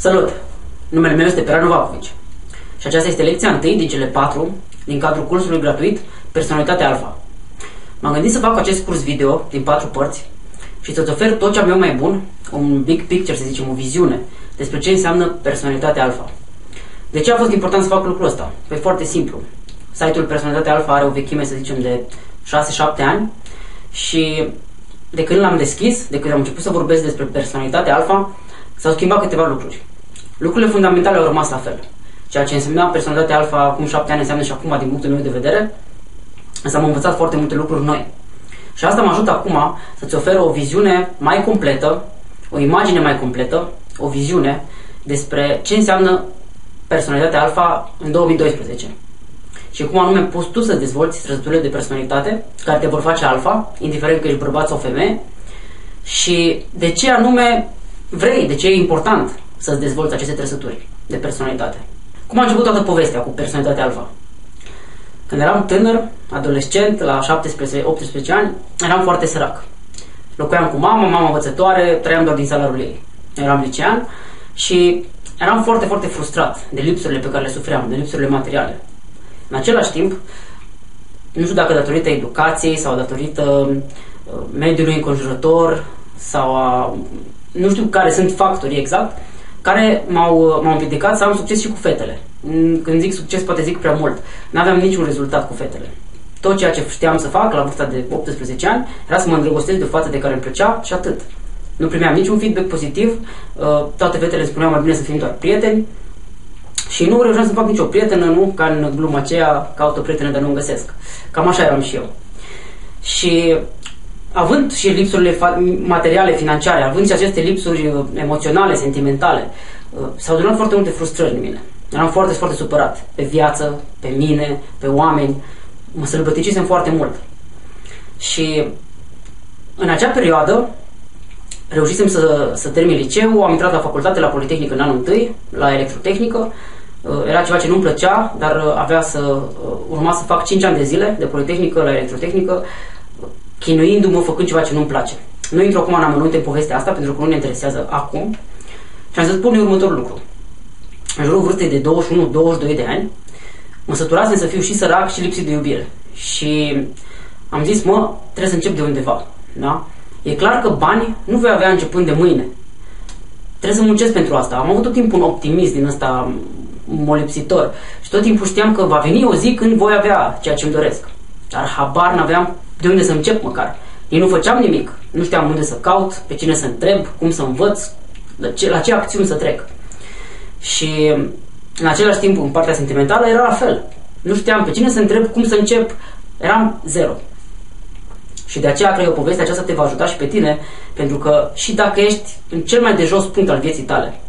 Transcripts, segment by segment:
Salut! Numele meu este Peran Novakovici și aceasta este lecția întâi din cele patru din cadrul cursului gratuit Personalitate Alfa. M-am gândit să fac acest curs video din patru părți și să-ți ofer tot ce am eu mai bun, un big picture, să zicem, o viziune despre ce înseamnă personalitate alfa. De ce a fost important să fac lucrul ăsta? Păi foarte simplu. Site-ul Personalitate Alfa are o vechime, să zicem, de 6-7 ani și de când l-am deschis, de când am început să vorbesc despre personalitate alfa, s-au schimbat câteva lucruri. Lucrurile fundamentale au rămas la fel. Ceea ce însemna personalitatea alfa acum șapte ani înseamnă și acum din punctul meu de vedere, însă am învățat foarte multe lucruri noi. Și asta mă ajută acum să-ți ofer o viziune mai completă, o imagine mai completă, o viziune despre ce înseamnă personalitatea alfa în 2012. Și cum anume poți tu să dezvolți trăsăturile de personalitate care te vor face alfa, indiferent că ești bărbat sau femeie, și de ce anume vrei, de ce e important să-ți dezvolți aceste trăsături de personalitate. Cum a început toată povestea cu personalitatea alfa? Când eram tânăr, adolescent, la 17-18 ani, eram foarte sărac. Locuiam cu mama, mama învățătoare, trăiam doar din salariul ei. Eram licean și eram foarte, foarte frustrat de lipsurile pe care le sufream, de lipsurile materiale. În același timp, nu știu dacă datorită educației sau datorită uh, mediului înconjurător sau a, nu știu care sunt factorii exact, care m-au, m-au împiedicat să am succes și cu fetele. Când zic succes, poate zic prea mult. N-aveam niciun rezultat cu fetele. Tot ceea ce știam să fac la vârsta de 18 ani era să mă îndrăgostesc de o față de care îmi plăcea și atât. Nu primeam niciun feedback pozitiv, uh, toate fetele spuneau mai bine să fim doar prieteni și nu reușeam să fac nicio prietenă, nu ca în gluma aceea, caut o prietenă, dar nu o găsesc. Cam așa eram și eu. Și având și lipsurile materiale, financiare, având și aceste lipsuri uh, emoționale, sentimentale, uh, s-au adunat foarte multe frustrări în mine. Eram foarte, foarte supărat pe viață, pe mine, pe oameni. Mă sălbăticisem foarte mult. Și în acea perioadă reușisem să, să termin liceu, am intrat la facultate, la Politehnică în anul întâi, la electrotehnică. Uh, era ceva ce nu-mi plăcea, dar avea să urma să fac 5 ani de zile de Politehnică la electrotehnică chinuindu-mă, făcând ceva ce nu-mi place. Nu intru acum în amănunte în povestea asta, pentru că nu ne interesează acum. Și am să spun următorul lucru. În jurul vârstei de 21-22 de ani, mă săturasem să fiu și sărac și lipsit de iubire. Și am zis, mă, trebuie să încep de undeva. Da? E clar că bani nu voi avea începând de mâine. Trebuie să muncesc pentru asta. Am avut tot timpul un optimist din ăsta molipsitor și tot timpul știam că va veni o zi când voi avea ceea ce îmi doresc. Dar habar n-aveam de unde să încep măcar. Eu nu făceam nimic. Nu știam unde să caut, pe cine să întreb, cum să învăț, la ce, la ce acțiuni să trec. Și în același timp, în partea sentimentală, era la fel. Nu știam pe cine să întreb, cum să încep, eram zero. Și de aceea cred că povestea aceasta te va ajuta și pe tine, pentru că și dacă ești în cel mai de jos punct al vieții tale,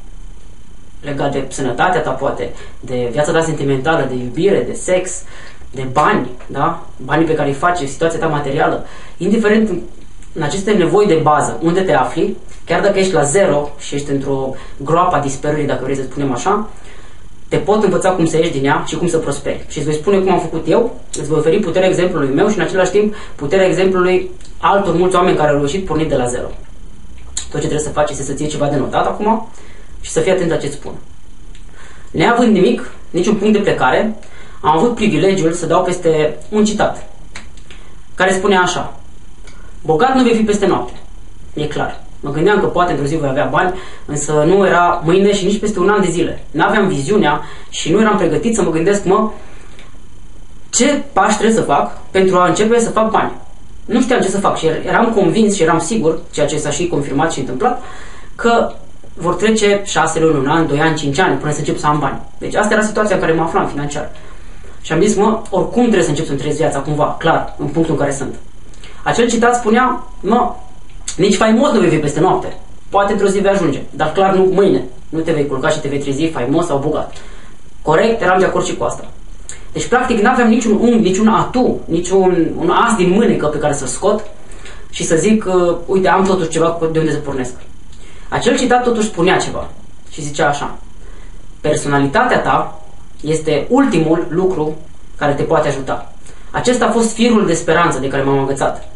legat de sănătatea ta, poate, de viața ta sentimentală, de iubire, de sex, de bani, da? banii pe care îi faci, situația ta materială, indiferent în aceste nevoi de bază, unde te afli, chiar dacă ești la zero și ești într-o groapă a disperării, dacă vrei să spunem așa, te pot învăța cum să ieși din ea și cum să prosperi. Și îți voi spune cum am făcut eu, îți voi oferi puterea exemplului meu și în același timp puterea exemplului altor mulți oameni care au reușit pornit de la zero. Tot ce trebuie să faci este să-ți iei ceva de notat acum și să fii atent la ce spun. Neavând nimic, niciun punct de plecare, am avut privilegiul să dau peste un citat care spune așa Bogat nu vei fi peste noapte. E clar. Mă gândeam că poate într-o zi voi avea bani, însă nu era mâine și nici peste un an de zile. N-aveam viziunea și nu eram pregătit să mă gândesc, mă, ce pași trebuie să fac pentru a începe să fac bani. Nu știam ce să fac și er-, eram convins și eram sigur, ceea ce s-a și confirmat și întâmplat, că vor trece șase luni, un an, doi ani, cinci ani până să încep să am bani. Deci asta era situația în care mă aflam financiar. Și am zis, mă, oricum trebuie să încep să-mi trăiesc viața cumva, clar, în punctul în care sunt. Acel citat spunea, mă, nici faimos nu vei fi peste noapte. Poate într-o zi vei ajunge, dar clar nu mâine. Nu te vei culca și te vei trezi faimos sau bogat. Corect, eram de acord și cu asta. Deci, practic, nu aveam niciun unghi, niciun atu, niciun un as din mânecă pe care să scot și să zic, uh, uite, am totuși ceva de unde să pornesc. Acel citat totuși spunea ceva și zicea așa, personalitatea ta este ultimul lucru care te poate ajuta. Acesta a fost firul de speranță de care m-am agățat.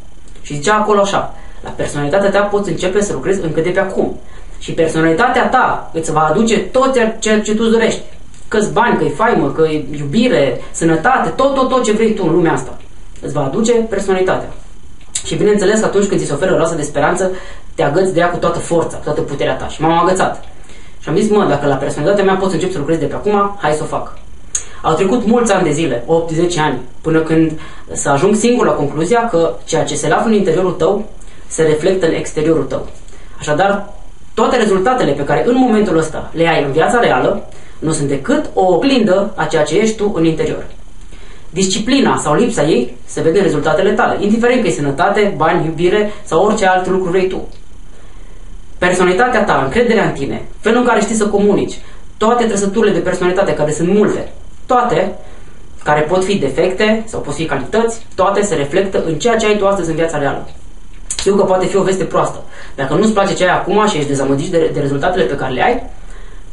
Și zicea acolo așa, la personalitatea ta poți începe să lucrezi încă de pe acum. Și personalitatea ta îți va aduce tot ceea ce tu dorești. Că-ți bani, că-i faimă, că e iubire, sănătate, tot, tot, tot ce vrei tu în lumea asta. Îți va aduce personalitatea. Și bineînțeles că atunci când ți se oferă o rasă de speranță, te agăți de ea cu toată forța, cu toată puterea ta. Și m-am agățat. Și am zis, mă, dacă la personalitatea mea pot să încep să lucrez de pe acum, hai să o fac. Au trecut mulți ani de zile, 8-10 ani, până când să ajung singur la concluzia că ceea ce se află în interiorul tău se reflectă în exteriorul tău. Așadar, toate rezultatele pe care în momentul ăsta le ai în viața reală nu sunt decât o oglindă a ceea ce ești tu în interior. Disciplina sau lipsa ei se vede în rezultatele tale, indiferent că e sănătate, bani, iubire sau orice alt lucru vrei tu. Personalitatea ta, încrederea în tine, felul în care știi să comunici, toate trăsăturile de personalitate, care sunt multe, toate, care pot fi defecte sau pot fi calități, toate se reflectă în ceea ce ai tu astăzi în viața reală. Știu că poate fi o veste proastă. Dacă nu-ți place ce ai acum și ești dezamăgit de, de rezultatele pe care le ai,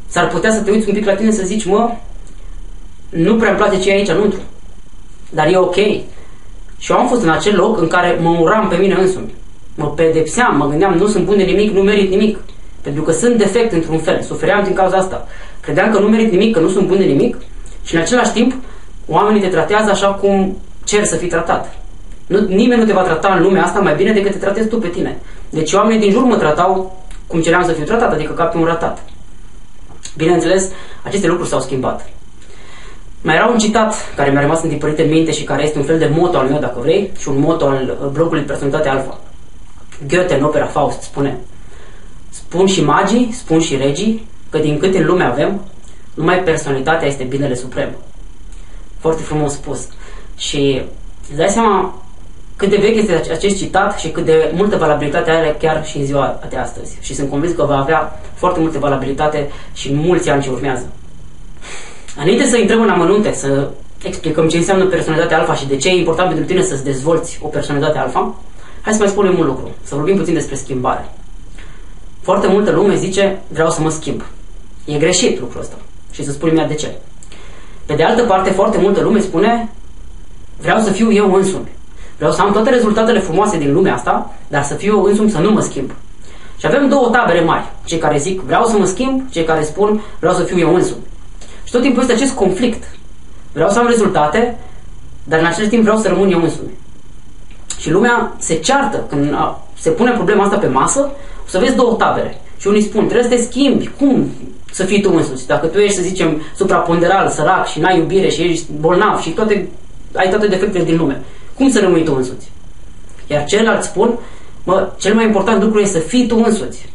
s-ar putea să te uiți un pic la tine să zici, mă, nu prea îmi place ce e aici înăuntru. Dar e ok. Și eu am fost în acel loc în care mă uram pe mine însumi. Mă pedepseam, mă gândeam, nu sunt bun de nimic, nu merit nimic. Pentru că sunt defect într-un fel. Sufeream din cauza asta. Credeam că nu merit nimic, că nu sunt bun de nimic și în același timp oamenii te tratează așa cum cer să fii tratat. Nu, nimeni nu te va trata în lumea asta mai bine decât te tratezi tu pe tine. Deci oamenii din jur mă tratau cum ceream să fiu tratat, adică ca pe un ratat. Bineînțeles, aceste lucruri s-au schimbat. Mai era un citat care mi-a rămas întipărit în minte și care este un fel de moto al meu, dacă vrei, și un moto al uh, blogului Personalitate Alfa. Goethe, în opera Faust, spune Spun și magii, spun și regii, că din câte în lume avem, numai personalitatea este binele suprem. Foarte frumos spus. Și îți dai seama cât de vechi este acest citat și cât de multă valabilitate are chiar și în ziua de astăzi. Și sunt convins că va avea foarte multă valabilitate și în mulți ani ce urmează. Înainte să intrăm în amănunte, să explicăm ce înseamnă personalitatea alfa și de ce e important pentru tine să-ți dezvolți o personalitate alfa, hai să mai spunem un lucru, să vorbim puțin despre schimbare. Foarte multă lume zice, vreau să mă schimb. E greșit lucrul ăsta. Și să spunem de ce. Pe de altă parte, foarte multă lume spune, vreau să fiu eu însumi. Vreau să am toate rezultatele frumoase din lumea asta, dar să fiu eu însumi să nu mă schimb. Și avem două tabere mari. Cei care zic vreau să mă schimb, cei care spun vreau să fiu eu însumi. Și tot timpul este acest conflict. Vreau să am rezultate, dar în același timp vreau să rămân eu însumi. Și lumea se ceartă când se pune problema asta pe masă, o să vezi două tabere. Și unii spun, trebuie să te schimbi. Cum să fii tu însuți? Dacă tu ești, să zicem, supraponderal, sărac și n-ai iubire și ești bolnav și toate, ai toate defectele din lume, cum să rămâi tu însuți? Iar ceilalți spun, mă, cel mai important lucru este să fii tu însuți.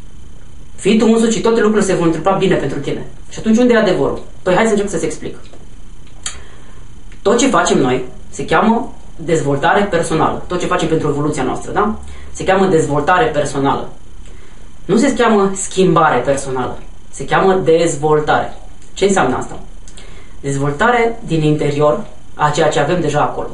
Fii tu însuți și toate lucrurile se vor întâmpla bine pentru tine. Și atunci unde e adevărul? Păi hai să încerc să-ți explic. Tot ce facem noi se cheamă dezvoltare personală. Tot ce facem pentru evoluția noastră, da? Se cheamă dezvoltare personală. Nu se cheamă schimbare personală. Se cheamă dezvoltare. Ce înseamnă asta? Dezvoltare din interior a ceea ce avem deja acolo.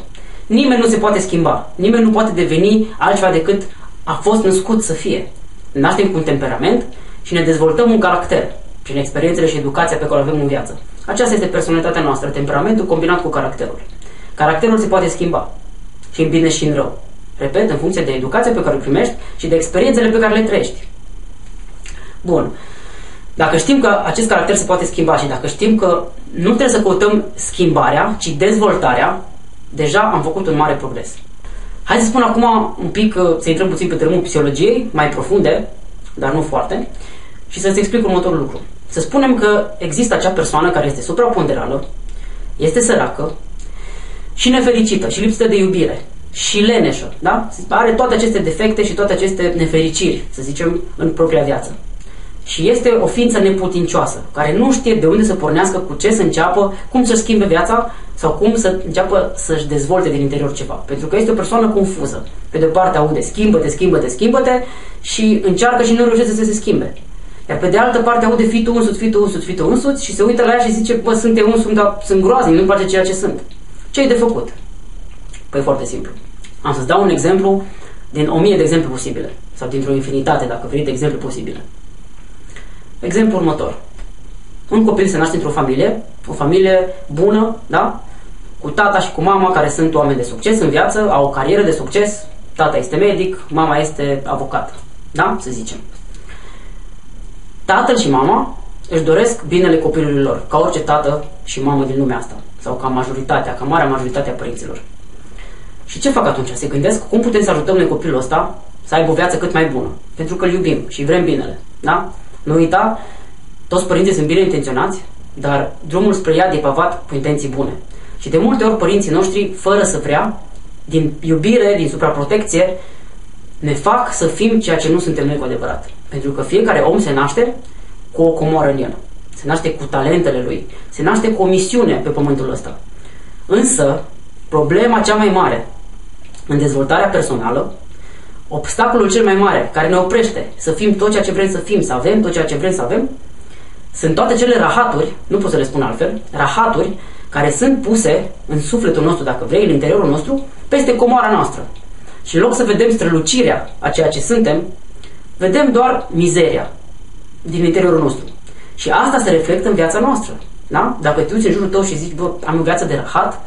Nimeni nu se poate schimba. Nimeni nu poate deveni altceva decât a fost născut să fie. Naștem cu un temperament și ne dezvoltăm un caracter prin experiențele și educația pe care o avem în viață. Aceasta este personalitatea noastră, temperamentul combinat cu caracterul. Caracterul se poate schimba și în bine și în rău. Repet, în funcție de educația pe care o primești și de experiențele pe care le trăiești. Bun. Dacă știm că acest caracter se poate schimba și dacă știm că nu trebuie să căutăm schimbarea, ci dezvoltarea, deja am făcut un mare progres. Hai să spun acum un pic, uh, să intrăm puțin pe terenul psihologiei, mai profunde, dar nu foarte, și să-ți explic următorul lucru. Să spunem că există acea persoană care este supraponderală, este săracă și nefericită și lipsită de iubire și leneșă, da? Are toate aceste defecte și toate aceste nefericiri, să zicem, în propria viață și este o ființă neputincioasă, care nu știe de unde să pornească, cu ce să înceapă, cum să schimbe viața sau cum să înceapă să-și dezvolte din interior ceva. Pentru că este o persoană confuză. Pe de parte aude schimbă-te, schimbă-te, schimbă-te și încearcă și nu reușește să se schimbe. Iar pe de altă parte aude fii tu însuți, fii tu însuți, fii tu însuți și se uită la ea și zice, bă, sunt eu însuți, dar sunt groaznic, nu-mi place ceea ce sunt. Ce e de făcut? Păi foarte simplu. Am să-ți dau un exemplu din o mie de exemple posibile sau dintr-o infinitate, dacă vrei, de exemple posibile. Exemplu următor. Un copil se naște într-o familie, o familie bună, da? Cu tata și cu mama care sunt oameni de succes în viață, au o carieră de succes, tata este medic, mama este avocat, da? Să zicem. Tatăl și mama își doresc binele copilului lor, ca orice tată și mamă din lumea asta, sau ca majoritatea, ca marea majoritate a părinților. Și ce fac atunci? Se gândesc cum putem să ajutăm noi copilul ăsta să aibă o viață cât mai bună, pentru că îl iubim și vrem binele. Da? Nu uita, toți părinții sunt bine intenționați, dar drumul spre iad e pavat cu intenții bune. Și de multe ori părinții noștri, fără să vrea, din iubire, din supraprotecție, ne fac să fim ceea ce nu suntem noi cu adevărat. Pentru că fiecare om se naște cu o comoră în el. Se naște cu talentele lui. Se naște cu o misiune pe pământul ăsta. Însă, problema cea mai mare în dezvoltarea personală, obstacolul cel mai mare care ne oprește să fim tot ceea ce vrem să fim, să avem tot ceea ce vrem să avem, sunt toate cele rahaturi, nu pot să le spun altfel, rahaturi care sunt puse în sufletul nostru, dacă vrei, în interiorul nostru, peste comoara noastră. Și în loc să vedem strălucirea a ceea ce suntem, vedem doar mizeria din interiorul nostru. Și asta se reflectă în viața noastră. Da? Dacă te uiți în jurul tău și zici, bă, am o viață de rahat,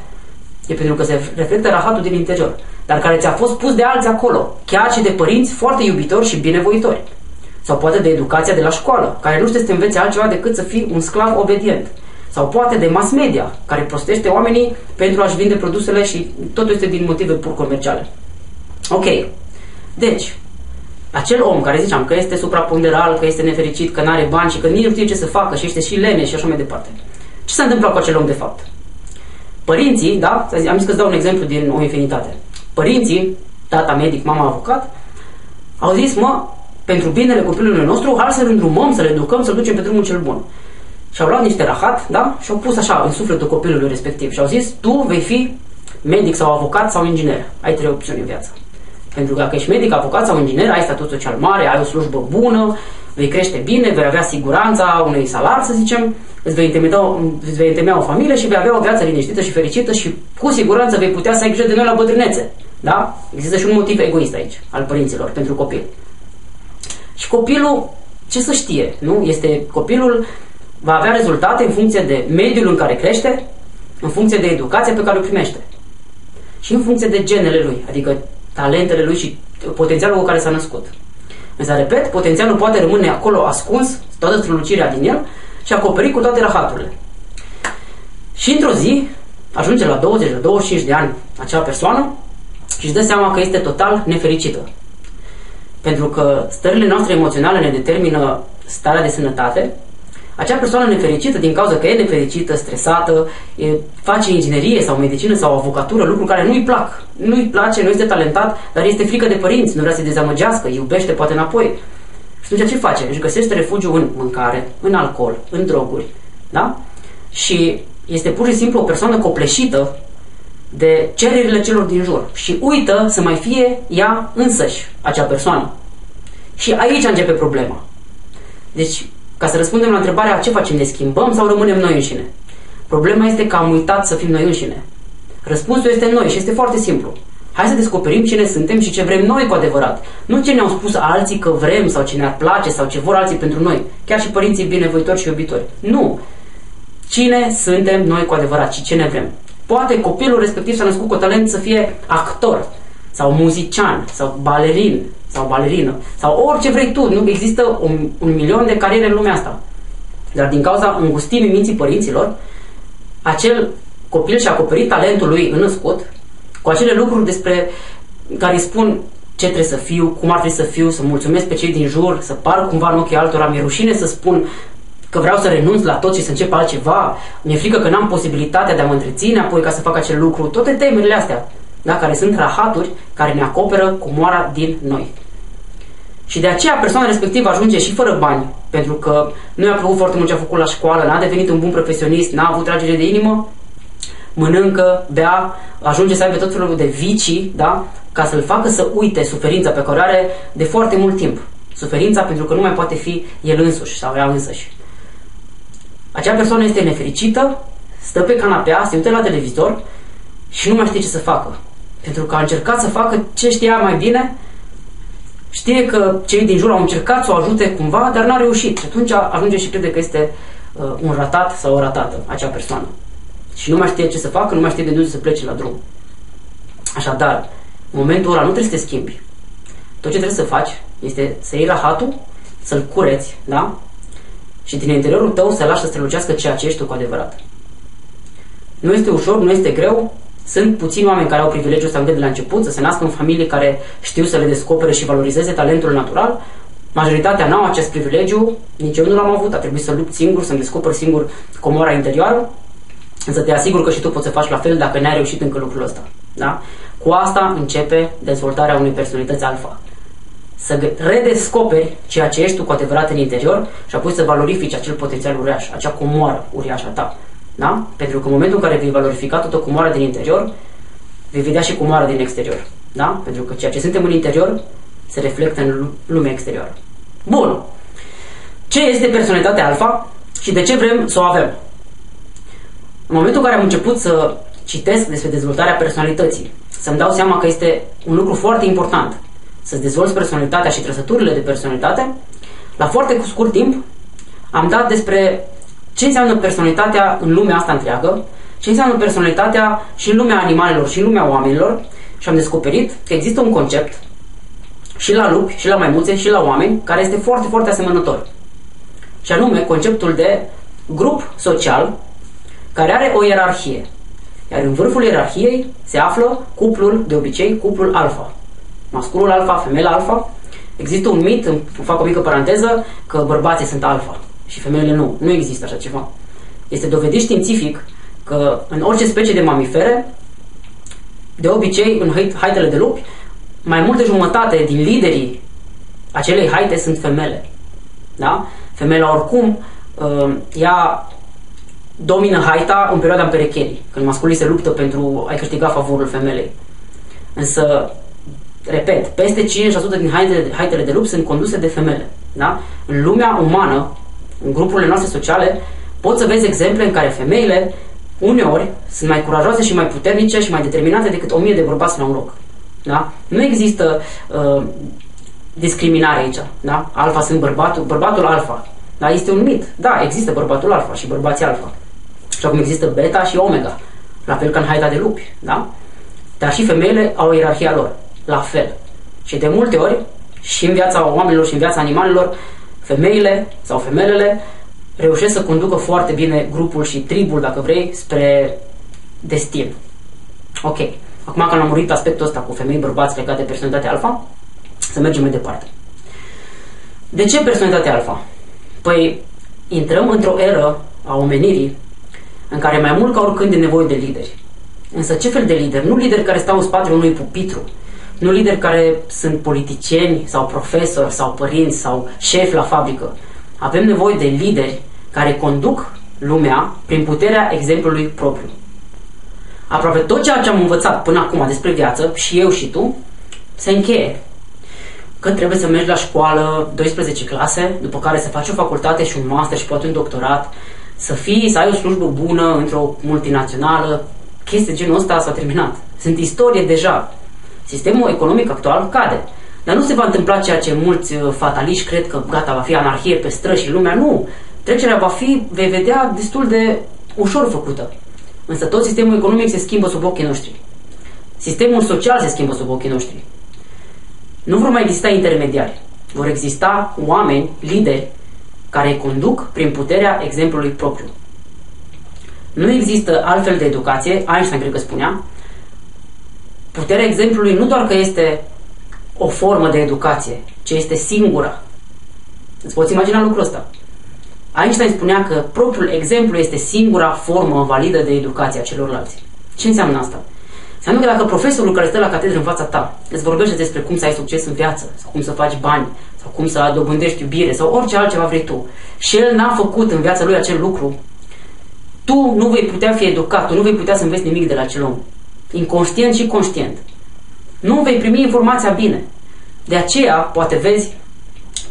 e pentru că se reflectă rahatul din interior, dar care ți-a fost pus de alții acolo, chiar și de părinți foarte iubitori și binevoitori. Sau poate de educația de la școală, care nu știe să te învețe altceva decât să fii un sclav obedient. Sau poate de mass media, care prostește oamenii pentru a-și vinde produsele și totul este din motive pur comerciale. Ok. Deci, acel om care ziceam că este supraponderal, că este nefericit, că nu are bani și că nici nu știe ce să facă și este și lene și așa mai departe. Ce se întâmplă cu acel om de fapt? Părinții, da? Am zis că îți dau un exemplu din o infinitate. Părinții, tata medic, mama avocat, au zis, mă, pentru binele copilului nostru, hai să-l îndrumăm, să-l educăm, să-l ducem pe drumul cel bun. Și au luat niște rahat, da? Și au pus așa în sufletul copilului respectiv și au zis, tu vei fi medic sau avocat sau inginer. Ai trei opțiuni în viață. Pentru că dacă ești medic, avocat sau inginer, ai statut social mare, ai o slujbă bună, vei crește bine, vei avea siguranța unui salar, să zicem, îți vei, întemeia, îți vei întemeia o familie și vei avea o viață liniștită și fericită și cu siguranță vei putea să ai grijă de noi la bătrânețe. Da? Există și un motiv egoist aici, al părinților, pentru copil. Și copilul, ce să știe, nu? Este copilul va avea rezultate în funcție de mediul în care crește, în funcție de educația pe care o primește și în funcție de genele lui, adică talentele lui și potențialul cu care s-a născut. Însă, repet, potențialul poate rămâne acolo ascuns, toată strălucirea din el și acoperit cu toate rahaturile. Și într-o zi ajunge la 20, la 25 de ani acea persoană și își dă seama că este total nefericită. Pentru că stările noastre emoționale ne determină starea de sănătate acea persoană nefericită din cauza că e nefericită, stresată, e, face inginerie sau medicină sau avocatură, lucruri care nu-i plac. Nu-i place, nu este talentat, dar este frică de părinți, nu vrea să dezamăgească, iubește poate înapoi. Și atunci ce face? Își găsește refugiu în mâncare, în alcool, în droguri. Da? Și este pur și simplu o persoană copleșită de cererile celor din jur și uită să mai fie ea însăși, acea persoană. Și aici începe problema. Deci, ca să răspundem la întrebarea ce facem, ne schimbăm sau rămânem noi înșine? Problema este că am uitat să fim noi înșine. Răspunsul este noi și este foarte simplu. Hai să descoperim cine suntem și ce vrem noi cu adevărat. Nu ce ne-au spus alții că vrem sau ce ne-ar place sau ce vor alții pentru noi. Chiar și părinții binevoitori și iubitori. Nu. Cine suntem noi cu adevărat și ce ne vrem. Poate copilul respectiv s-a născut cu talent să fie actor sau muzician sau balerin sau balerină sau orice vrei tu. Nu există un, un milion de cariere în lumea asta. Dar din cauza îngustimii minții părinților, acel copil și-a acoperit talentul lui în născut cu acele lucruri despre care îi spun ce trebuie să fiu, cum ar trebui să fiu, să mulțumesc pe cei din jur, să par cumva în ochii altora, mi-e rușine să spun că vreau să renunț la tot și să încep altceva, mi-e frică că n-am posibilitatea de a mă întreține apoi ca să fac acel lucru, toate temerile astea, da, care sunt rahaturi care ne acoperă cu moara din noi. Și de aceea persoana respectivă ajunge și fără bani, pentru că nu i-a plăcut foarte mult ce a făcut la școală, n-a devenit un bun profesionist, n-a avut tragere de inimă, mănâncă, bea, ajunge să aibă tot felul de vicii, da? ca să-l facă să uite suferința pe care o are de foarte mult timp. Suferința pentru că nu mai poate fi el însuși sau ea însăși. Acea persoană este nefericită, stă pe canapea, se uită la televizor și nu mai știe ce să facă. Pentru că a încercat să facă ce știa mai bine, Știe că cei din jur au încercat să o ajute cumva, dar n-a reușit. Și atunci ajunge și crede că este uh, un ratat sau o ratată, acea persoană. Și nu mai știe ce să facă, nu mai știe de unde să plece la drum. Așadar, în momentul ăla nu trebuie să te schimbi. Tot ce trebuie să faci este să iei rahatul, să-l cureți, da? și din interiorul tău să lași să strălucească ceea ce ești tu cu adevărat. Nu este ușor, nu este greu, sunt puțini oameni care au privilegiul ăsta încă de la început, să se nască în familii care știu să le descopere și valorizeze talentul natural. Majoritatea n-au acest privilegiu, nici eu nu l-am avut, a trebuit să lupt singur, să-mi descoper singur comora interioară. Însă te asigur că și tu poți să faci la fel dacă n-ai reușit încă lucrul ăsta. Da? Cu asta începe dezvoltarea unei personalități alfa. Să redescoperi ceea ce ești tu cu adevărat în interior și apoi să valorifici acel potențial uriaș, acea comoară uriașă a ta. Da? Pentru că în momentul în care vei valorifica tot o comoară din interior, vei vedea și comoara din exterior. Da? Pentru că ceea ce suntem în interior se reflectă în lumea exterioară. Bun. Ce este personalitatea alfa și de ce vrem să o avem? În momentul în care am început să citesc despre dezvoltarea personalității, să-mi dau seama că este un lucru foarte important să-ți dezvolți personalitatea și trăsăturile de personalitate, la foarte scurt timp am dat despre ce înseamnă personalitatea în lumea asta întreagă, ce înseamnă personalitatea și în lumea animalelor și în lumea oamenilor și am descoperit că există un concept și la lupi, și la maimuțe, și la oameni, care este foarte, foarte asemănător. Și anume conceptul de grup social care are o ierarhie. Iar în vârful ierarhiei se află cuplul, de obicei, cuplul alfa. Masculul alfa, femeia alfa. Există un mit, fac o mică paranteză, că bărbații sunt alfa și femeile nu. Nu există așa ceva. Este dovedit științific că în orice specie de mamifere, de obicei, în haitele de lupi, mai mult de jumătate din liderii acelei haite sunt femele. Da? Femeia oricum, uh, ea domină haita în perioada împerecherii, când masculii se luptă pentru a-i câștiga favorul femelei. Însă, repet, peste 50% din haitele, haitele de lup sunt conduse de femele. Da? În lumea umană, în grupurile noastre sociale, poți să vezi exemple în care femeile uneori sunt mai curajoase și mai puternice și mai determinate decât o mie de bărbați la un loc. Da? Nu există uh, discriminare aici. Da? Alfa sunt bărbatul, bărbatul alfa. Da? Este un mit. Da, există bărbatul alfa și bărbații alfa. Și acum există beta și omega. La fel ca în haita de lupi. Da? Dar și femeile au ierarhia lor. La fel. Și de multe ori, și în viața oamenilor și în viața animalelor, femeile sau femelele reușesc să conducă foarte bine grupul și tribul, dacă vrei, spre destin. Ok. Acum că am murit aspectul ăsta cu femei bărbați legate de personalitatea alfa, să mergem mai departe. De ce personalitatea alfa? Păi, intrăm într-o eră a omenirii în care mai mult ca oricând e nevoie de lideri. Însă ce fel de lideri? Nu lideri care stau în spatele unui pupitru, nu lideri care sunt politicieni sau profesori sau părinți sau șefi la fabrică. Avem nevoie de lideri care conduc lumea prin puterea exemplului propriu. Aproape tot ceea ce am învățat până acum despre viață, și eu și tu, se încheie. Că trebuie să mergi la școală 12 clase, după care să faci o facultate și un master și poate un doctorat, să fii, să ai o slujbă bună într-o multinațională, chestii genul ăsta s-a terminat. Sunt istorie deja. Sistemul economic actual cade. Dar nu se va întâmpla ceea ce mulți uh, fataliști cred că gata, va fi anarhie pe străzi și lumea. Nu. Trecerea va fi, vei vedea, destul de ușor făcută. Însă tot sistemul economic se schimbă sub ochii noștri. Sistemul social se schimbă sub ochii noștri. Nu vor mai exista intermediari. Vor exista oameni, lideri, care conduc prin puterea exemplului propriu. Nu există altfel de educație, Einstein cred că spunea, puterea exemplului nu doar că este o formă de educație, ci este singura. Îți poți imagina lucrul ăsta. Einstein spunea că propriul exemplu este singura formă validă de educație a celorlalți. Ce înseamnă asta? Înseamnă că dacă profesorul care stă la catedră în fața ta îți vorbește despre cum să ai succes în viață, sau cum să faci bani, sau cum să dobândești iubire, sau orice altceva vrei tu, și el n-a făcut în viața lui acel lucru, tu nu vei putea fi educat, tu nu vei putea să înveți nimic de la acel om. Inconștient și conștient. Nu vei primi informația bine. De aceea, poate vezi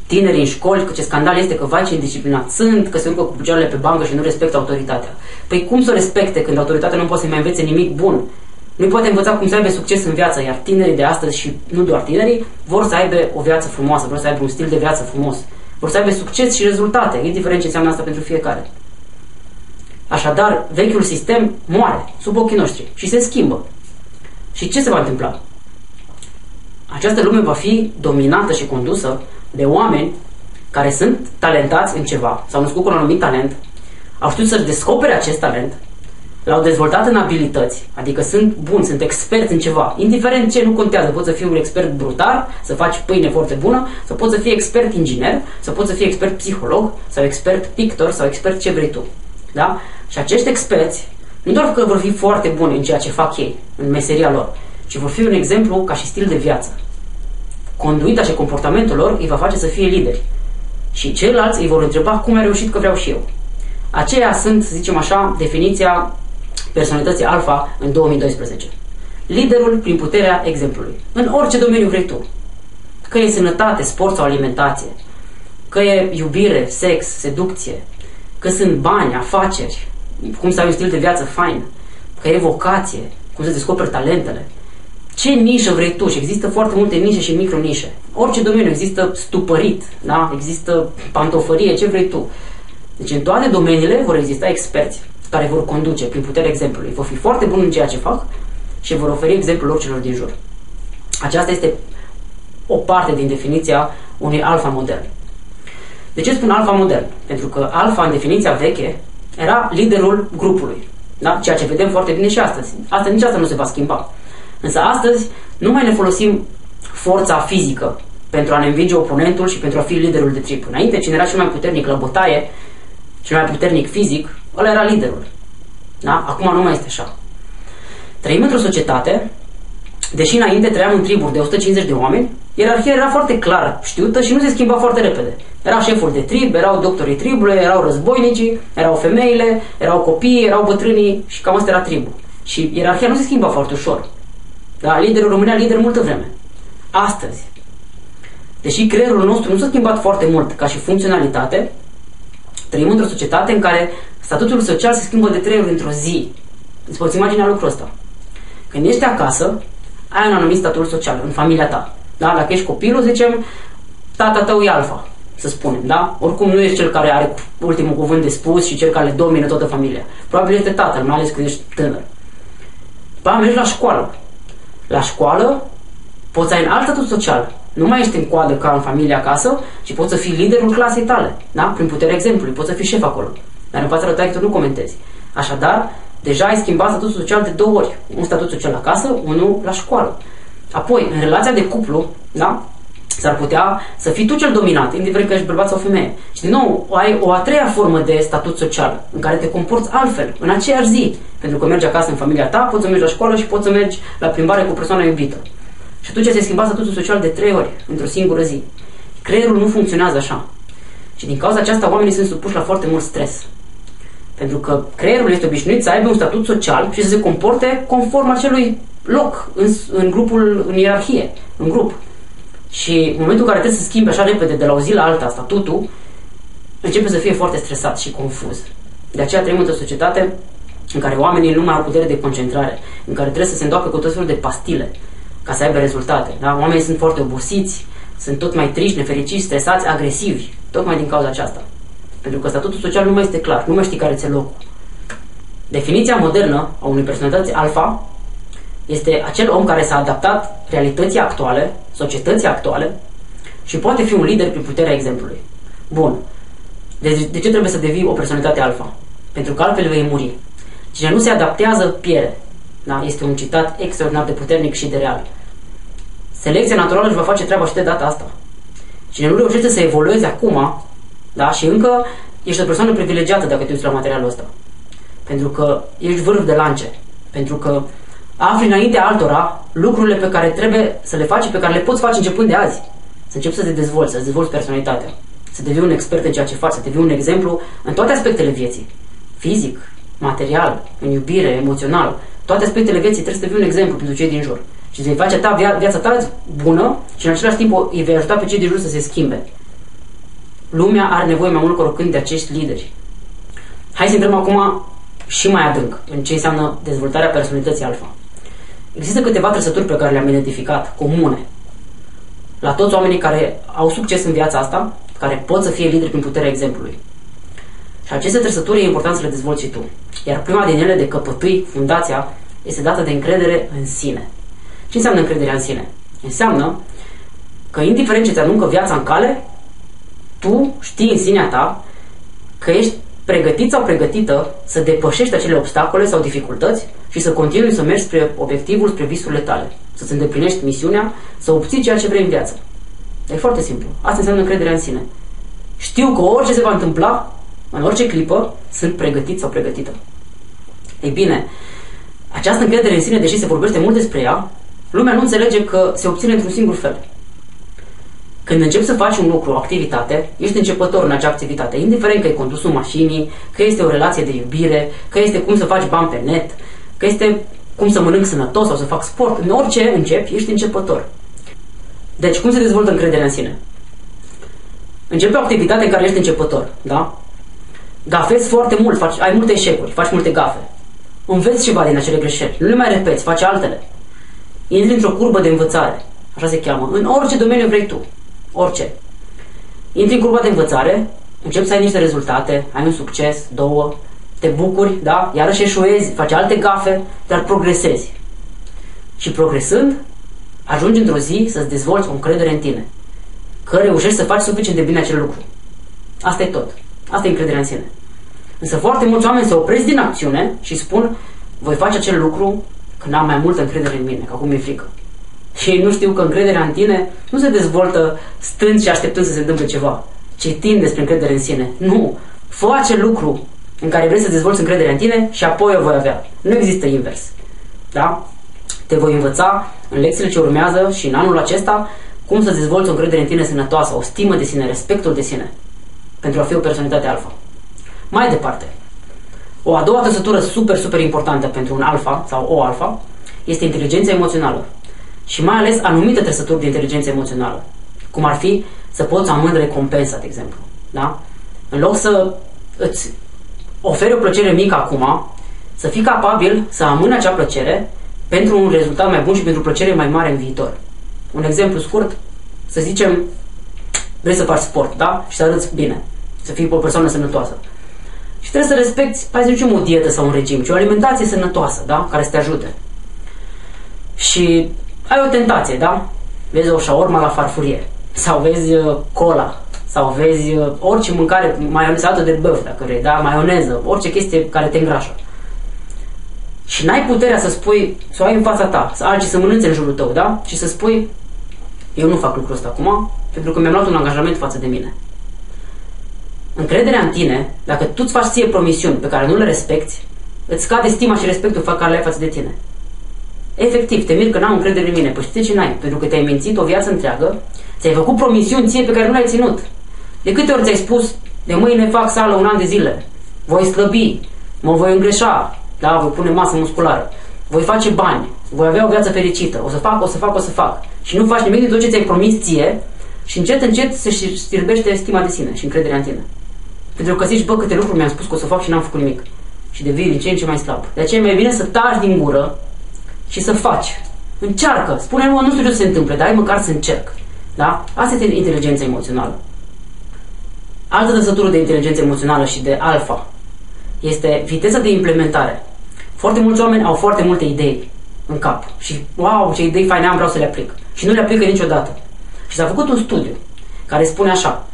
tineri în școli, că ce scandal este că vai ce indisciplinat sunt, că se urcă cu picioarele pe bancă și nu respectă autoritatea. Păi cum să respecte când autoritatea nu poate să mai învețe nimic bun? Nu poate învăța cum să aibă succes în viață, iar tinerii de astăzi și nu doar tinerii vor să aibă o viață frumoasă, vor să aibă un stil de viață frumos, vor să aibă succes și rezultate, indiferent ce înseamnă asta pentru fiecare. Așadar, vechiul sistem moare sub ochii noștri și se schimbă. Și ce se va întâmpla? Această lume va fi dominată și condusă de oameni care sunt talentați în ceva, s-au născut cu un anumit talent, au știut să-și descopere acest talent, l-au dezvoltat în abilități, adică sunt buni, sunt experți în ceva, indiferent ce nu contează, poți să fii un expert brutar, să faci pâine foarte bună, sau poți să fii expert inginer, sau poți să fii expert psiholog, sau expert pictor, sau expert ce vrei tu. Da? Și acești experți, nu doar că vor fi foarte buni în ceea ce fac ei, în meseria lor, ci vor fi un exemplu ca și stil de viață. Conduita și comportamentul lor îi va face să fie lideri. Și ceilalți îi vor întreba cum a reușit că vreau și eu. Aceia sunt, să zicem așa, definiția personalității alfa în 2012. Liderul prin puterea exemplului. În orice domeniu vrei tu. Că e sănătate, sport sau alimentație. Că e iubire, sex, seducție. Că sunt bani, afaceri. Cum să ai un stil de viață fain. Că e vocație. Cum să descoperi talentele. Ce nișă vrei tu? Și există foarte multe nișe și micronișe. Orice domeniu există stupărit, da? există pantofărie, ce vrei tu. Deci în toate domeniile vor exista experți care vor conduce prin puterea exemplului. Vor fi foarte buni în ceea ce fac și vor oferi exemplul lor celor din jur. Aceasta este o parte din definiția unui alfa model. De ce spun alfa model? Pentru că alfa, în definiția veche, era liderul grupului. Da? Ceea ce vedem foarte bine și astăzi. Asta nici asta nu se va schimba. Însă astăzi nu mai ne folosim forța fizică pentru a ne învinge oponentul și pentru a fi liderul de trip. Înainte, cine era cel mai puternic la bătaie, cel mai puternic fizic, ăla era liderul. Da? Acum nu mai este așa. Trăim într-o societate, deși înainte trăiam în triburi de 150 de oameni, ierarhia era foarte clară, știută și nu se schimba foarte repede. Era șeful de trib, erau doctorii tribului, erau războinicii, erau femeile, erau copiii, erau bătrânii și cam asta era tribul. Și ierarhia nu se schimba foarte ușor. Da? Liderul rămânea lider multă vreme. Astăzi, deși creierul nostru nu s-a schimbat foarte mult ca și funcționalitate, Trăim într-o societate în care statutul social se schimbă de trei ori într-o zi. Îți poți imagina lucrul ăsta. Când ești acasă, ai un anumit statut social în familia ta. Da? Dacă ești copilul, zicem, tata tău e alfa, să spunem, da? Oricum nu ești cel care are ultimul cuvânt de spus și cel care le domină toată familia. Probabil este tatăl, mai ales când ești tânăr. Ba, mergi la școală. La școală poți să ai un alt statut social. Nu mai ești în coadă ca în familie acasă, ci poți să fii liderul clasei tale, da? Prin puterea exemplului, poți să fii șef acolo. Dar în fața lui tu nu comentezi. Așadar, deja ai schimbat statutul social de două ori. Un statut social acasă, unul la școală. Apoi, în relația de cuplu, da? S-ar putea să fii tu cel dominat, indiferent că ești bărbat sau femeie. Și din nou, ai o a treia formă de statut social, în care te comporți altfel, în aceeași zi. Pentru că mergi acasă în familia ta, poți să mergi la școală și poți să mergi la plimbare cu persoana iubită. Și atunci se schimba statutul social de trei ori, într-o singură zi. Creierul nu funcționează așa. Și din cauza aceasta oamenii sunt supuși la foarte mult stres. Pentru că creierul este obișnuit să aibă un statut social și să se comporte conform acelui loc în, în grupul, în ierarhie, în grup. Și în momentul în care trebuie să schimbe așa repede de la o zi la alta statutul, începe să fie foarte stresat și confuz. De aceea trăim într-o societate în care oamenii nu mai au putere de concentrare, în care trebuie să se îndoacă cu tot felul de pastile, ca să aibă rezultate. Da? Oamenii sunt foarte obosiți, sunt tot mai triști, nefericiți, stresați, agresivi, tocmai din cauza aceasta. Pentru că statutul social nu mai este clar, nu mai știi care ți locul. Definiția modernă a unei personalități alfa este acel om care s-a adaptat realității actuale, societății actuale și poate fi un lider prin puterea exemplului. Bun. De, de ce trebuie să devii o personalitate alfa? Pentru că altfel vei muri. Cine nu se adaptează, pierde. Da? Este un citat extraordinar de puternic și de real. Selecția naturală își va face treaba și de data asta. Cine nu reușește să evolueze acum, da? și încă ești o persoană privilegiată dacă te uiți la materialul ăsta. Pentru că ești vârf de lance. Pentru că afli înainte altora lucrurile pe care trebuie să le faci, pe care le poți face începând de azi. Să începi să te dezvolți, să dezvolți personalitatea. Să devii un expert în ceea ce faci, să devii un exemplu în toate aspectele vieții. Fizic, material, în iubire, emoțional, toate aspectele vieții trebuie să devii un exemplu pentru cei din jur. Și să-i face ta via- viața ta bună și în același timp îi vei ajuta pe cei din jur să se schimbe. Lumea are nevoie mai mult ca oricând de acești lideri. Hai să intrăm acum și mai adânc în ce înseamnă dezvoltarea personalității alfa. Există câteva trăsături pe care le-am identificat, comune, la toți oamenii care au succes în viața asta, care pot să fie lideri prin puterea exemplului. Și aceste trăsături e important să le dezvolți și tu. Iar prima din ele de căpătâi, fundația, este dată de încredere în sine. Ce înseamnă încrederea în sine? Înseamnă că indiferent ce ți aruncă viața în cale, tu tu știi în sinea ta că ești pregătit sau pregătită să depășești acele obstacole sau dificultăți și să continui să mergi spre obiectivul, spre visurile tale, să-ți îndeplinești misiunea, să obții ceea ce vrei în viață. E foarte simplu. Asta înseamnă încrederea în sine. Știu că orice se va întâmpla, în orice clipă, sunt pregătit sau pregătită. Ei bine, această încredere în sine, deși se vorbește mult despre ea, lumea nu înțelege că se obține într-un singur fel. Când începi să faci un lucru, o activitate, ești începător în acea activitate, indiferent că e condusul mașinii, că este o relație de iubire, că este cum să faci bani pe net, că este cum să mănânc sănătos sau să fac sport. În orice începi, ești începător. Deci, cum se dezvoltă încrederea în sine? Începi o activitate în care ești începător, da? Gafezi foarte mult, faci, ai multe eșecuri, faci multe gafe. Înveți ceva din acele greșeli, nu le mai repeți, faci altele. Intri într-o curbă de învățare, așa se cheamă, în orice domeniu vrei tu, orice. Intri în curba de învățare, începi să ai niște rezultate, ai un succes, două, te bucuri, da? Iarăși eșuezi, faci alte gafe, dar progresezi. Și progresând, ajungi într-o zi să-ți dezvolți o încredere în tine. Că reușești să faci suficient de bine acel lucru. Asta e tot. Asta e încrederea în sine. Însă foarte mulți oameni se opresc din acțiune și spun voi face acel lucru când am mai multă încredere în mine, că acum mi-e frică. Și ei nu știu că încrederea în tine nu se dezvoltă stând și așteptând să se întâmple ceva, citind despre încredere în sine. Nu. Fă acel lucru în care vrei să dezvolți încrederea în tine și apoi o voi avea. Nu există invers. Da? Te voi învăța în lecțiile ce urmează și în anul acesta cum să dezvolți o încredere în tine sănătoasă, o stimă de sine, respectul de sine, pentru a fi o personalitate alfa. Mai departe, o a doua trăsătură super, super importantă pentru un alfa sau o alfa este inteligența emoțională și mai ales anumite trăsături de inteligență emoțională, cum ar fi să poți amând recompensa, de exemplu. Da? În loc să îți oferi o plăcere mică acum, să fii capabil să amâni acea plăcere pentru un rezultat mai bun și pentru o plăcere mai mare în viitor. Un exemplu scurt, să zicem, vrei să faci sport, da? Și să arăți bine, să fii o persoană sănătoasă. Și trebuie să respecti, hai să zicem, o dietă sau un regim, ci o alimentație sănătoasă, da? Care să te ajute. Și ai o tentație, da? Vezi o șaorma la farfurie sau vezi uh, cola sau vezi uh, orice mâncare maionezată de băf, dacă vrei, da? Maioneză, orice chestie care te îngrașă. Și n-ai puterea să spui, să o ai în fața ta, să alții să mănânțe în jurul tău, da? Și să spui, eu nu fac lucrul ăsta acum, pentru că mi-am luat un angajament față de mine. Încrederea în tine, dacă tu îți faci ție promisiuni pe care nu le respecti, îți scade stima și respectul pe care le ai față de tine. Efectiv, te mir că n-am încredere în mine. Păi știi ce n-ai? Pentru că te-ai mințit o viață întreagă, ți-ai făcut promisiuni ție pe care nu le-ai ținut. De câte ori ți-ai spus, de mâine fac sală un an de zile, voi slăbi, mă voi îngreșa, da, voi pune masă musculară, voi face bani, voi avea o viață fericită, o să fac, o să fac, o să fac. Și nu faci nimic din tot ce ți-ai promis ție și încet, încet se stirbește stima de sine și încrederea în tine. Pentru că zici, bă, câte lucruri mi-am spus că o să fac și n-am făcut nimic. Și devii din ce în ce mai slab. De aceea e mai bine să taci din gură și să faci. Încearcă. Spune, mă, nu știu ce se întâmplă, dar ai măcar să încerc. Da? Asta este inteligența emoțională. Altă trăsătură de inteligență emoțională și de alfa este viteza de implementare. Foarte mulți oameni au foarte multe idei în cap și, wow, ce idei faine am, vreau să le aplic. Și nu le aplică niciodată. Și s-a făcut un studiu care spune așa,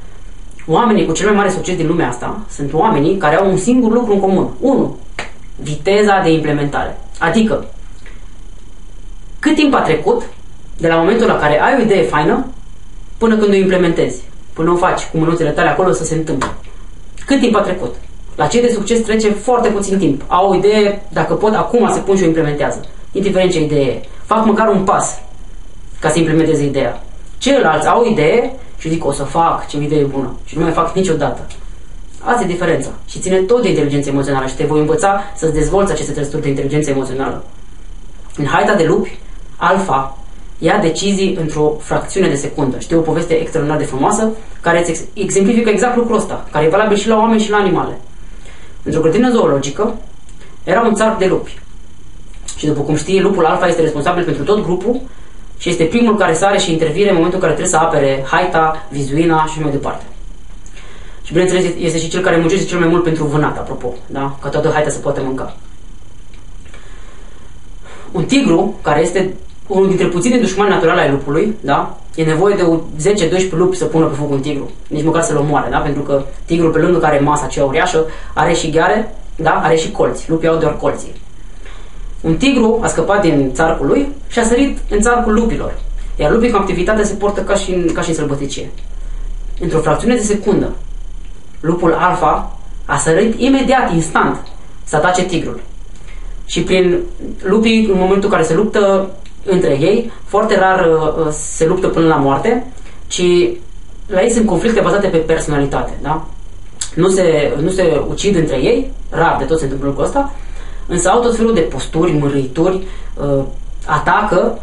oamenii cu cel mai mare succes din lumea asta sunt oamenii care au un singur lucru în comun. Unu, viteza de implementare. Adică, cât timp a trecut de la momentul la care ai o idee faină până când o implementezi, până o faci cu mânuțele tale acolo să se întâmple. Cât timp a trecut? La cei de succes trece foarte puțin timp. Au o idee, dacă pot, acum se pun și o implementează. Indiferent ce idee e. Fac măcar un pas ca să implementeze ideea. Ceilalți au idee și zic o să fac, ce idee bună. Și nu mai fac niciodată. Asta e diferența. Și ține tot de inteligență emoțională și te voi învăța să-ți dezvolți aceste trăsături de inteligență emoțională. În haita de lupi, alfa ia decizii într-o fracțiune de secundă. Știu o poveste extraordinar de frumoasă care îți exemplifică exact lucrul ăsta, care e valabil și la oameni și la animale. Într-o grădină zoologică era un țar de lupi. Și după cum știi, lupul alfa este responsabil pentru tot grupul și este primul care sare și intervine în momentul în care trebuie să apere haita, vizuina și mai departe. Și bineînțeles este și cel care muncește cel mai mult pentru vânat, apropo, da? ca toată haita să poată mânca. Un tigru, care este unul dintre puține dușmani naturale ai lupului, da? E nevoie de 10-12 lupi să pună pe foc un tigru, nici măcar să-l omoare, da? Pentru că tigrul, pe lângă care are masa aceea uriașă, are și gheare, da? Are și colți. Lupii au doar colții. Un tigru a scăpat din țarcul lui și a sărit în țarcul lupilor. Iar lupii cu activitate se portă ca și în, ca și în sălbăticie. Într-o fracțiune de secundă, lupul alfa a sărit imediat, instant, să atace tigrul. Și prin lupii, în momentul în care se luptă între ei, foarte rar uh, uh, se luptă până la moarte, ci la ei sunt conflicte bazate pe personalitate, da? Nu se, nu se ucid între ei, rar de tot se întâmplă lucrul ăsta, însă au tot felul de posturi, mărâituri, uh, atacă,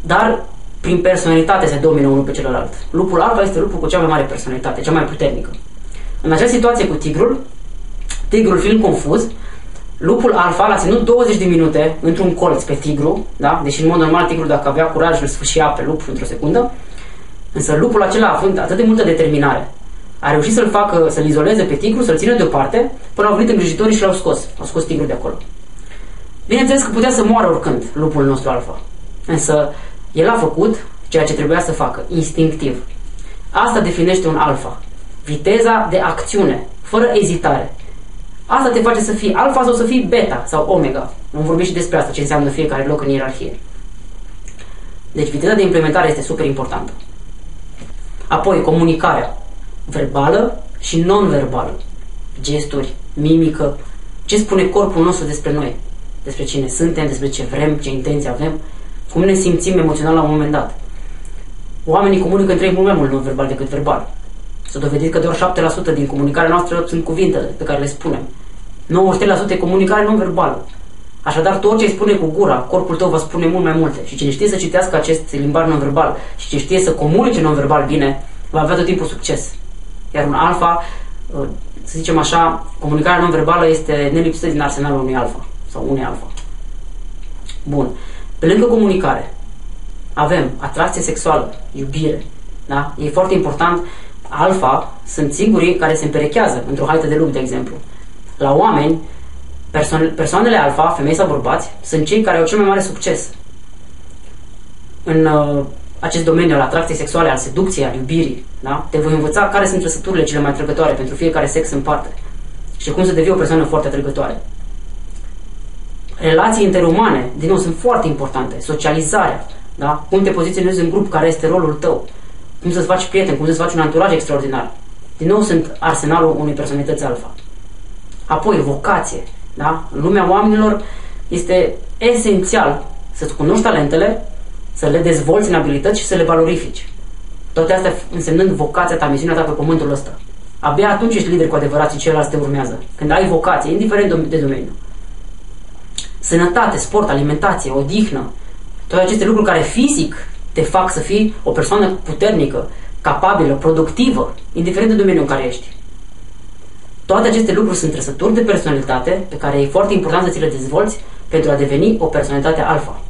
dar prin personalitate se domină unul pe celălalt. Lupul alfa este lupul cu cea mai mare personalitate, cea mai puternică. În această situație cu tigrul, tigrul fiind confuz, lupul alfa l-a ținut 20 de minute într-un colț pe tigru, da? deși în mod normal tigrul dacă avea curaj îl sfâșia pe lup într-o secundă, însă lupul acela a avut atât de multă determinare, a reușit să-l facă, să-l izoleze pe tigru, să-l țină deoparte, până au venit îngrijitorii și l-au scos. Au scos tigrul de acolo. Bineînțeles că putea să moară oricând lupul nostru alfa. Însă el a făcut ceea ce trebuia să facă, instinctiv. Asta definește un alfa. Viteza de acțiune, fără ezitare. Asta te face să fii alfa sau să fii beta sau omega. Vom vorbi și despre asta, ce înseamnă fiecare loc în ierarhie. Deci viteza de implementare este super importantă. Apoi, comunicarea verbală și non-verbală. Gesturi, mimică, ce spune corpul nostru despre noi, despre cine suntem, despre ce vrem, ce intenții avem, cum ne simțim emoțional la un moment dat. Oamenii comunică între ei mult mai mult non-verbal decât verbal. S-a dovedit că doar 7% din comunicarea noastră sunt cuvintele pe care le spunem. 93% e comunicare non-verbală. Așadar, tot ce îi spune cu gura, corpul tău va spune mult mai multe. Și cine știe să citească acest limbaj non-verbal și cine știe să comunice non-verbal bine, va avea tot timpul succes. Iar un alfa, uh, să zicem așa, comunicarea non-verbală este nelipsită din arsenalul unui alfa sau unui alfa. Bun. Pe lângă comunicare, avem atracție sexuală, iubire. Da? E foarte important. Alfa sunt singurii care se împerechează într-o haită de lup, de exemplu. La oameni, persoane, persoanele alfa, femei sau bărbați, sunt cei care au cel mai mare succes în uh, acest domeniu al atracției sexuale, al seducției, al iubirii. Da? Te voi învăța care sunt trăsăturile cele mai atrăgătoare pentru fiecare sex în parte și cum să devii o persoană foarte atrăgătoare. Relații interumane, din nou, sunt foarte importante. Socializarea, da? cum te poziționezi în grup, care este rolul tău, cum să-ți faci prieteni, cum să-ți faci un anturaj extraordinar. Din nou, sunt arsenalul unei personalități alfa. Apoi, vocație. Da? În lumea oamenilor este esențial să-ți cunoști talentele, să le dezvolți în abilități și să le valorifici. Toate astea însemnând vocația ta, misiunea ta pe pământul ăsta. Abia atunci ești lider cu adevărat și ceilalți te urmează. Când ai vocație, indiferent de domeniu. Sănătate, sport, alimentație, odihnă, toate aceste lucruri care fizic te fac să fii o persoană puternică, capabilă, productivă, indiferent de domeniul în care ești. Toate aceste lucruri sunt trăsături de personalitate pe care e foarte important să ți le dezvolți pentru a deveni o personalitate alfa.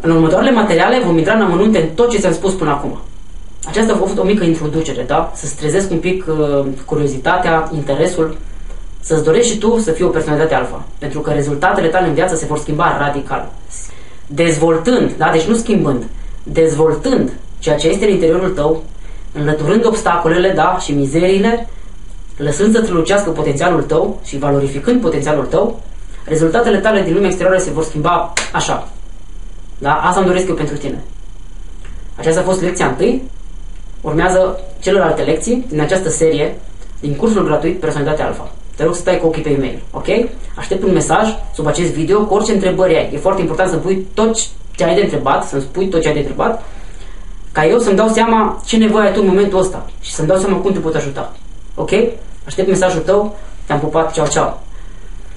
În următoarele materiale vom intra în amănunte în tot ce ți-am spus până acum. Aceasta a fost o mică introducere, da? Să-ți trezesc un pic uh, curiozitatea, interesul, să-ți dorești și tu să fii o personalitate alfa. Pentru că rezultatele tale în viață se vor schimba radical. Dezvoltând, da? Deci nu schimbând, dezvoltând ceea ce este în interiorul tău, înlăturând obstacolele, da? Și mizeriile, lăsând să strălucească potențialul tău și valorificând potențialul tău, rezultatele tale din lumea exterioară se vor schimba așa, da? Asta îmi doresc eu pentru tine. Aceasta a fost lecția întâi. Urmează celelalte lecții din această serie, din cursul gratuit Personalitate Alfa. Te rog să stai cu ochii pe e-mail, ok? Aștept un mesaj sub acest video cu orice întrebări ai. E foarte important să pui tot ce ai de întrebat, să-mi spui tot ce ai de întrebat, ca eu să-mi dau seama ce nevoie ai tu în momentul ăsta și să-mi dau seama cum te pot ajuta. Ok? Aștept mesajul tău. Te-am pupat. Ceau, ceau.